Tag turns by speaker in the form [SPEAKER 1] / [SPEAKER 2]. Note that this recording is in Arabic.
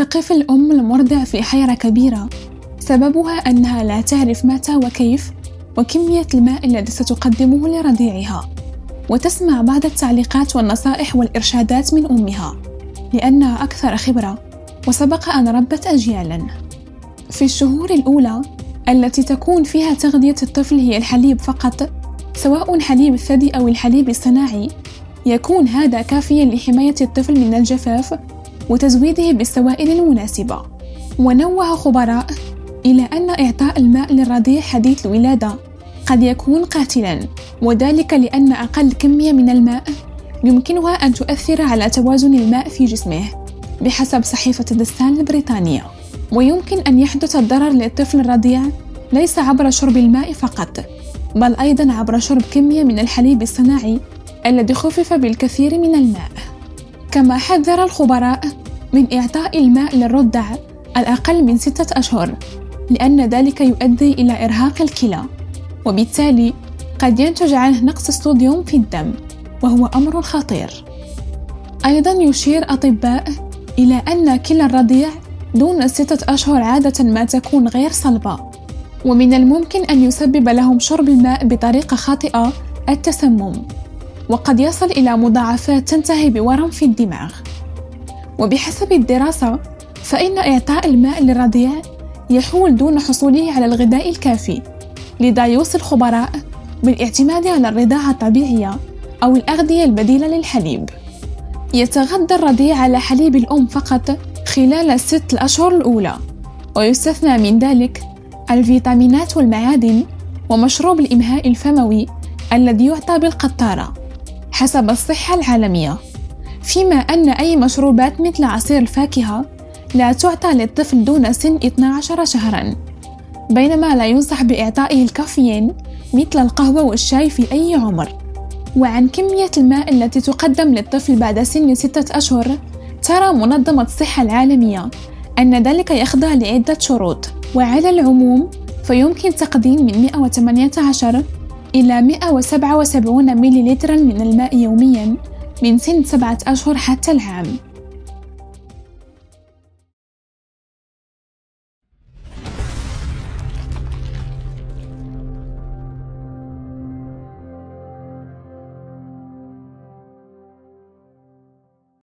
[SPEAKER 1] تقف الأم المرضع في حيرة كبيرة. سببها أنها لا تعرف متى وكيف وكمية الماء الذي ستقدمه لرضيعها وتسمع بعض التعليقات والنصائح والإرشادات من أمها لأنها أكثر خبرة. وسبق أن ربت أجيالا. في الشهور الأولى التي تكون فيها تغذية الطفل هي الحليب فقط سواء حليب الثدي أو الحليب الصناعي يكون هذا كافيا لحماية الطفل من الجفاف وتزويده بالسوائل المناسبة. ونوه خبراء إلى أن إعطاء الماء للرضيع حديث الولادة. قد يكون قاتلا وذلك لأن أقل كمية من الماء يمكنها أن تؤثر على توازن الماء في جسمه بحسب صحيفة دستان البريطانية. ويمكن أن يحدث الضرر للطفل الرضيع ليس عبر شرب الماء فقط بل أيضا عبر شرب كمية من الحليب الصناعي الذي خفف بالكثير من الماء. كما حذر الخبراء من إعطاء الماء للرضع الأقل من ستة أشهر لأن ذلك يؤدي إلى إرهاق الكلى. وبالتالي قد ينتج عنه نقص الصوديوم في الدم وهو أمر خطير. أيضا يشير أطباء إلى أن كلى الرضيع دون ستة أشهر عادة ما تكون غير صلبة. ومن الممكن أن يسبب لهم شرب الماء بطريقة خاطئة التسمم. وقد يصل إلى مضاعفات تنتهي بورم في الدماغ. وبحسب الدراسة فإن إعطاء الماء للرضيع يحول دون حصوله على الغذاء الكافي لذا يوصي الخبراء بالاعتماد على الرضاعة الطبيعية أو الأغذية البديلة للحليب. يتغذى الرضيع على حليب الأم فقط خلال الست الأشهر الأولى ويستثنى من ذلك الفيتامينات والمعادن ومشروب الإمهاء الفموي الذي يعطى بالقطارة حسب الصحة العالمية. فيما أن أي مشروبات مثل عصير الفاكهة لا تعطى للطفل دون سن 12 شهرا بينما لا ينصح بإعطائه الكافيين مثل القهوة والشاي في أي عمر. وعن كمية الماء التي تقدم للطفل بعد سن ستة أشهر ترى منظمة الصحة العالمية أن ذلك يخضع لعدة شروط. وعلى العموم فيمكن تقديم من 118 إلى 177 مليلترا من الماء يوميا. من سن سبعة أشهر حتى العام.